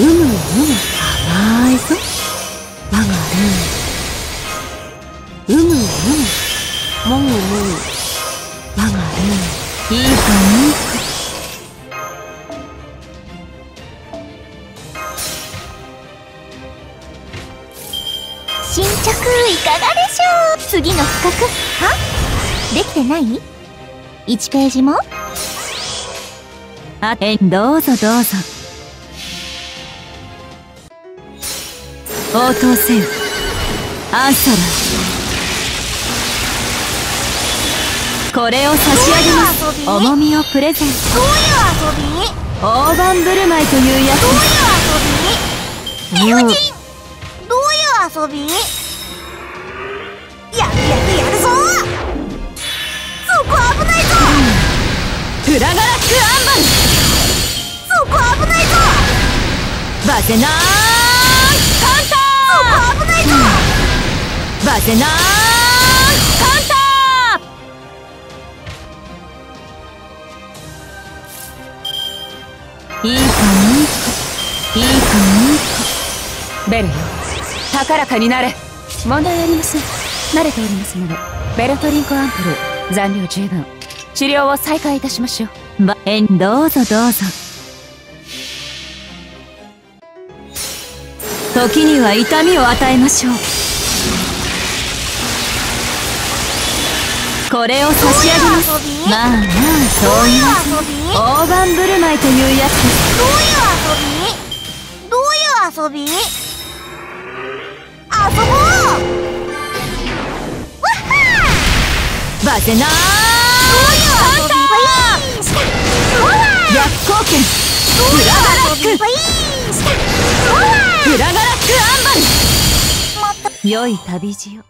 うむうむ甘いぞ我がルーうむうむもぐもぐ我がルーいいかいいか進捗いかがでしょう？次の企画。は？できてない ?1 ページも？あえどうぞどうぞ。応答せよ。アンソラ。ーこれを差し上げます。重みをプレゼント。どういう遊び大盤振る舞いというやつ。どういう遊び？理不尽どういう遊び？やるやるやるぞ！そこ危ないぞ！フラガラックアンバルそこ危ないぞ！バゼナーバゼナーカウンターいいかいいかいいかいいかベル。よ高らかになれ。問題ありません慣れておりますのでベルトリンコアンプル残量十分。治療を再開いたしましょう。ばえんどうぞどうぞ。時には痛みを与えましょう。これを差し上げます。まあまあそう言いますどう。いう遊び大盤振る舞いというやつどういう遊び？どういう遊び？遊ぼう！わっはバゼナーどういう遊び？逆光剣フラガラック。フラガラックアンバル。良い旅路よ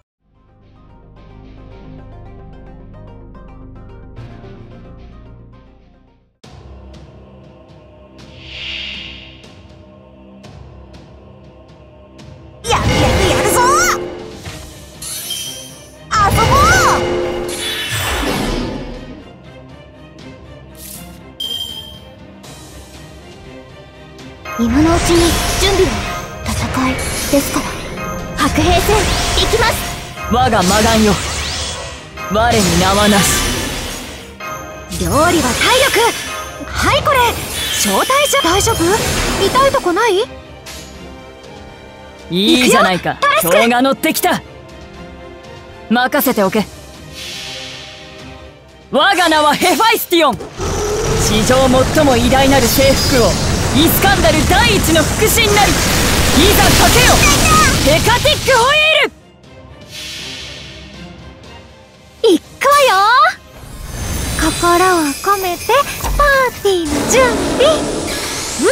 今のうちに準備を戦いですから白兵戦行きます。我が魔眼よ。我に名はなし料理は体力。はいこれ。招待者大丈夫？痛いとこない？いいじゃないか。今日が乗ってきた。任せておけ。我が名はヘファイスティオン。史上最も偉大なる征服王イスカンダル第一の腹心なりいざかけよ。ヘカティックホイール。行くわよ。心を込めてパーティーの準備。うん？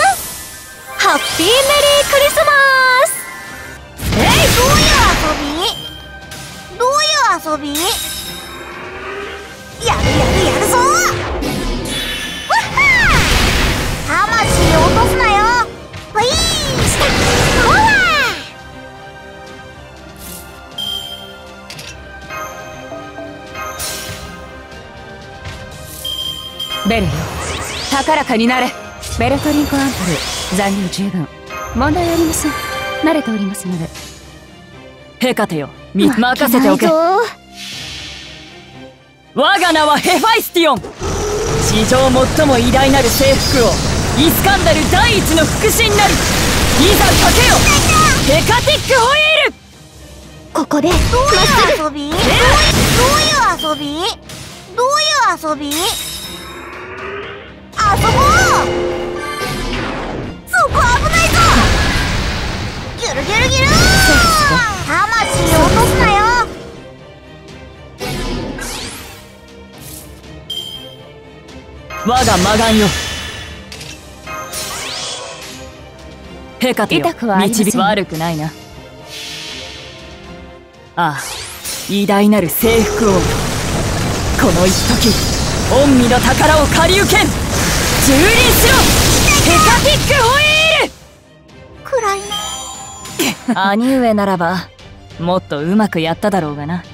ハッピーメリークリスマス。えいどういう遊び？どういう遊び？ベルよ高らかになれ。ベルトリンコアンプル残留十分。問題ありません。慣れておりますので。ヘカテよ。み任せておけ。我が名はヘファイスティオン。史上最も偉大なる征服王。イスカンダル第一の腹心なり。いざかけよ。ヘカティックホイール。ここでどういう遊び？どういう遊び？どういう遊び？我が魔眼よ。ヘカテよ痛くはありません導き悪くないな。ああ偉大なる征服王。この一時。御身の宝を借り受けん。蹂躙しろヘカティックホイ暗い。なール兄上ならばもっとうまくやっただろうがな